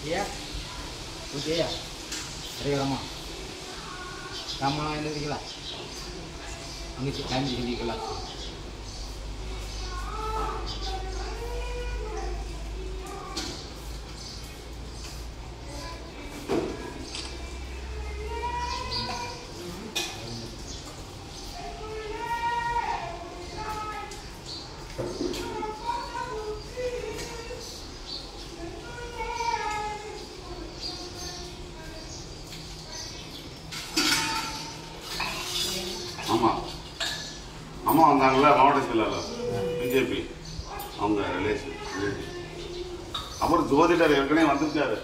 iya putih ya dari lama lama ini di gelas ini kain Thank you. ஆமாம் அம்மா வந்தாங்கல்ல மாவட்ட செயலாளர் பிஜேபி அவங்க ரிலேஷன் அப்புறம் ஜோதிடர் ஏற்கனவே வந்திருக்காரு